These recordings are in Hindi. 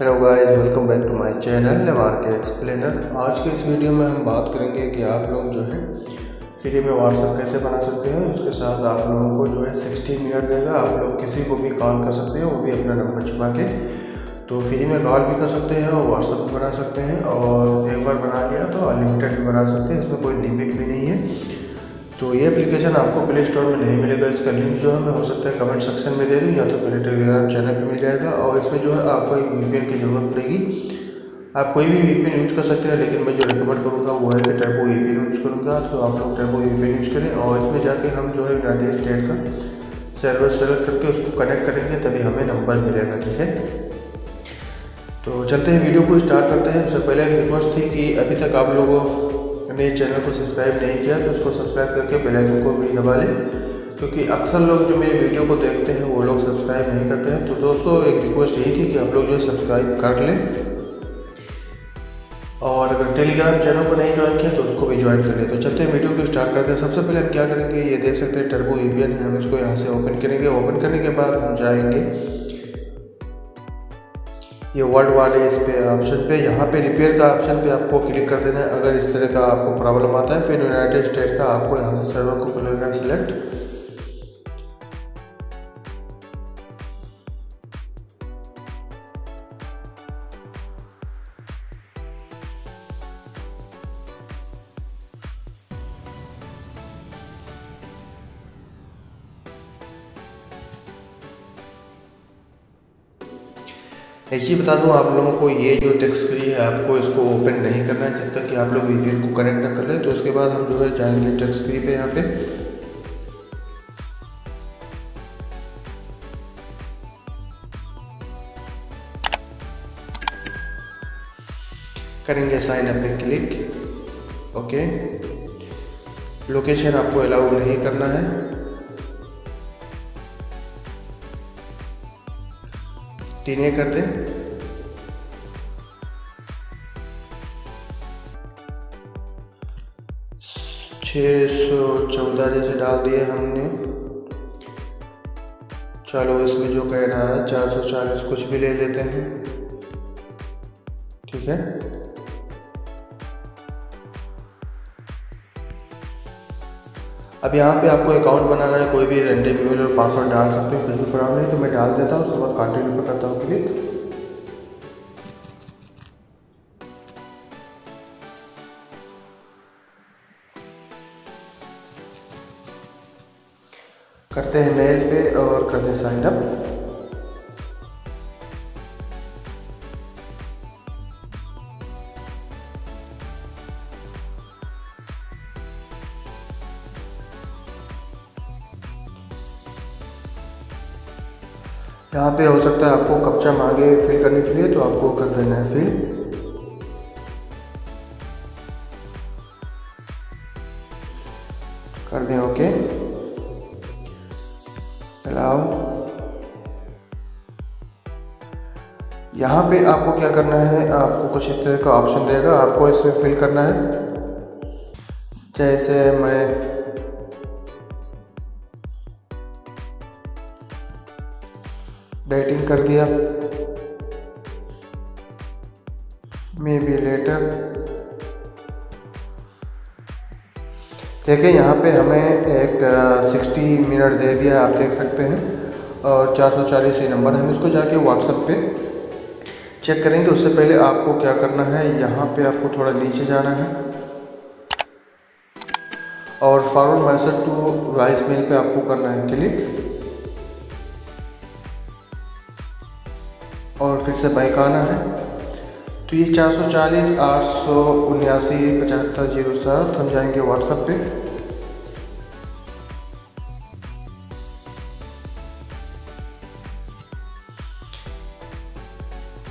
Hello guys welcome back to my channel लेवार के एक्सप्लेनर आज के इस वीडियो में हम बात करेंगे कि आप लोग जो है फ्री में व्हाट्सअप कैसे बना सकते हैं? उसके साथ आप लोगों को जो है 60 मिनट देगा। आप लोग किसी को भी कॉल कर सकते हैं, वो भी अपना नंबर छुपा के। तो फ्री में कॉल भी कर सकते हैं और व्हाट्सअप भी बना सकते हैं और एक बार बना लिया तो अनलिमिटेड भी बना सकते हैं। इसमें कोई लिमिट भी नहीं है। तो ये एप्लीकेशन आपको प्ले स्टोर में नहीं मिलेगा। इसका लिंक जो है, मैं हो सकता है कमेंट सेक्शन में दे दूँ, या तो मेरे टेलीग्राम चैनल पे मिल जाएगा, और इसमें जो है, आपको एक VPN की ज़रूरत पड़ेगी। आप कोई भी वीपीएन यूज़ कर सकते हैं, लेकिन मैं जो रिकमेंड करूँगा, वो है कि टर्बो वी यूज़ करूँगा। तो आप लोग टर्बो वी यूज़ करें, और इसमें जाके हम जो है यूनाइटेड स्टेट का सर्वर सेलेक्ट करके उसको कनेक्ट करेंगे, तभी हमें नंबर मिलेगा, ठीक है? तो चलते हैं वीडियो को स्टार्ट करते हैं। उससे पहले एक रिक्वेस्ट थी कि अभी तक आप लोगों ने चैनल को सब्सक्राइब नहीं किया तो उसको सब्सक्राइब करके बेल आइकन को भी दबा लें। क्योंकि अक्सर लोग जो मेरे वीडियो को देखते हैं, वो लोग सब्सक्राइब नहीं करते हैं। तो दोस्तों, एक रिक्वेस्ट यही थी कि आप लोग जो सब्सक्राइब कर लें। और अगर टेलीग्राम चैनल को नहीं ज्वाइन किया तो उसको भी ज्वाइन कर लें। तो चलते हैं, वीडियो को स्टार्ट करते हैं। सबसे पहले हम क्या करेंगे, ये देख सकते हैं, टर्बो ई है। हम इसको यहाँ से ओपन करेंगे। ओपन करने के बाद हम जाएँगे। ये वर्ल्ड वाले इस पे ऑप्शन पे, यहाँ पे रिपेयर का ऑप्शन पे आपको क्लिक कर देना है। अगर इस तरह का आपको प्रॉब्लम आता है, फिर यूनाइटेड स्टेट का आपको यहाँ से सर्वर को कर लेना सिलेक्ट एक चीज़ बता दूँ, आप लोगों को ये जो टेक्स फ्री है, आपको इसको ओपन नहीं करना है। जब तक कि आप लोग वीपीएन को कनेक्ट ना कर लें तो उसके बाद हम जो है जाएँगे टैक्स फ्री पे यहाँ पे। करेंगे साइन अप पे क्लिक ओके लोकेशन आपको अलाउ नहीं करना है। टीने कर दें छः सौ चौदह जैसे डाल दिए हमने। चलो इसमें जो कह रहा है, चार सौ चालीस कुछ भी ले लेते हैं। ठीक है? अब यहाँ पे आपको अकाउंट बनाना है, कोई भी रेंडम ईमेल और पासवर्ड डाल सकते हैं कुछ भी प्रॉब्लम नहीं तो मैं डाल देता हूँ, उसके बाद कंटिन्यू पे करता हूँ क्लिक करते हैं मेल पे और करते हैं साइन अप यहाँ पे हो सकता है आपको कब्जा मांगे फिल करने के लिए तो आपको कर देना है फिल कर दें ओके अलाउ यहाँ पे आपको क्या करना है, आपको कुछ इस तरह का ऑप्शन देगा, आपको इसमें फिल करना है. जैसे मैं डेटिंग कर दिया। मे बी लेटर देखिए, यहाँ पे हमें एक सिक्सटी मिनट दे दिया, आप देख सकते हैं। और चार सौ चालीस ये नंबर हम इसको जाके व्हाट्सएप पे चेक करेंगे। उससे पहले आपको क्या करना है, यहाँ पे आपको थोड़ा नीचे जाना है। और forward message to voicemail पे आपको करना है, क्लिक। और फिर से बाइक आना है। तो ये चार सौ चालीस, आठ सौ उन्यासी, पचहत्तर ज़ीरो सात, हम जाएँगे व्हाट्सएप पे।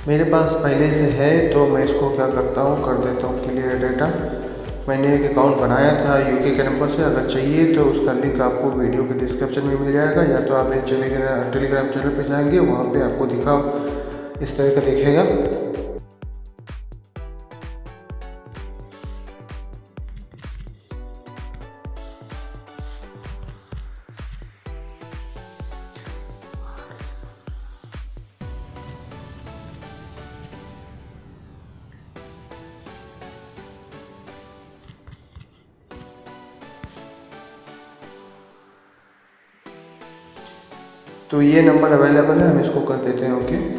मेरे पास पहले से है तो मैं इसको क्या करता हूँ, कर देता हूँ क्लियर डेटा मैंने एक अकाउंट बनाया था यूके के नंबर से, अगर चाहिए तो उसका लिंक आपको वीडियो के डिस्क्रिप्शन में मिल जाएगा, या तो आप मेरे टेलीग्राम चैनल पे जाएँगे, वहाँ पे आपको दिखा इस तरह का देखेगा तो ये नंबर अवेलेबल है, हम इसको कर देते हैं ओके okay?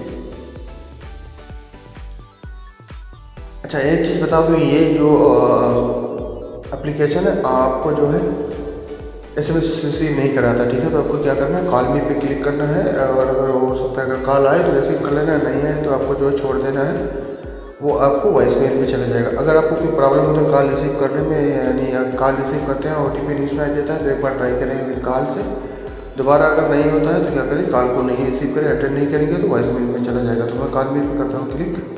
अच्छा एक चीज़ बता दूँ ये जो एप्लीकेशन है, आपको जो है एस एम एस रिसीव नहीं कराता, ठीक है? तो आपको क्या करना है कॉल मी पे क्लिक करना है, और अगर हो सकता है, अगर कॉल आए तो रिसीव कर लेना, नहीं आए तो आपको जो है छोड़ देना है, वो आपको वॉइस मेल में चला जाएगा। अगर आपको कोई प्रॉब्लम हो तो कॉल रिसीव करने में, यानी कॉल रिसीव करते हैं ओ टी पी नहीं सुनाई देता है तो एक बार ट्राई करेंगे विद कॉल से। दोबारा अगर नहीं होता है तो क्या करें कॉल को नहीं रिसीव करें अटेंड नहीं करेंगे तो वॉइस मेल में चला जाएगा। तो मैं कॉल मेल पर करता हूँ क्लिक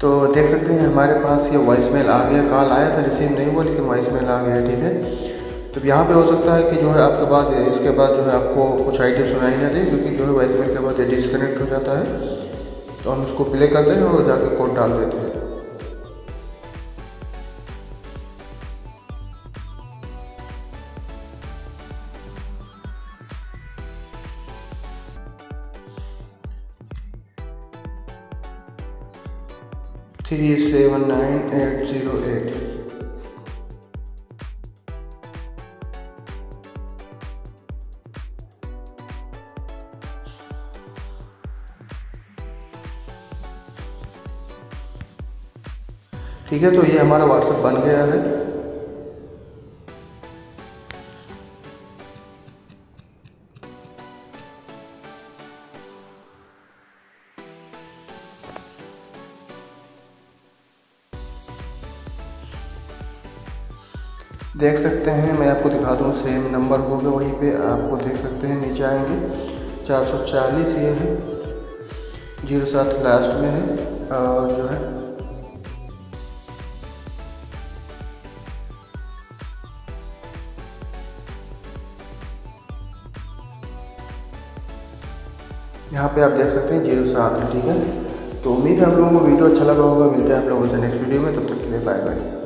तो देख सकते हैं, हमारे पास ये वॉइस मेल आ गया कॉल आया था रिसीव नहीं हुआ, लेकिन वॉइस मेल आ गया, ठीक है? तो यहाँ पे हो सकता है कि जो है आपके बाद, इसके बाद जो है आपको कुछ आइडिया सुनाई ना दे, क्योंकि जो है वॉइस मेल के बाद ये डिसकनेक्ट हो जाता है। तो हम इसको प्ले करते हैं और जाके कोड डाल देते हैं। Three seven nine eight zero eight ठीक है तो ये हमारा व्हाट्सएप बन गया है। देख सकते हैं, मैं आपको दिखा दूँ सेम नंबर होगा वहीं पे, आपको देख सकते हैं, नीचे आएँगे। चार सौ चालीस ये है, ज़ीरो सात लास्ट में है, और जो है, यहाँ पे आप देख सकते हैं, ज़ीरो सात है, ठीक है? तो उम्मीद है आप लोगों को वीडियो अच्छा लगा होगा, मिलते हैं आप लोगों से नेक्स्ट वीडियो में, तब तक के लिए बाय बाय